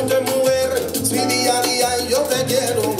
mundo es mujer, mi día a día yo te quiero.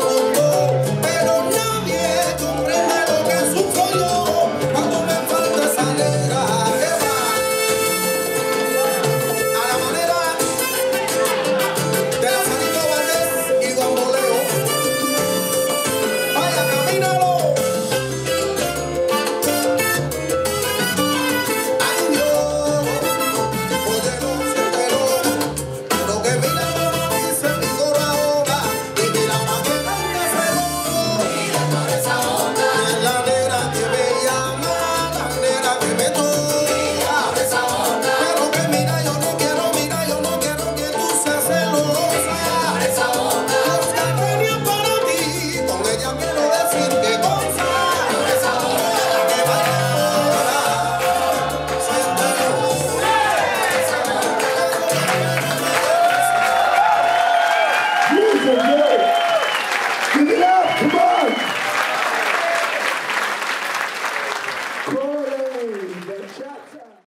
Lord.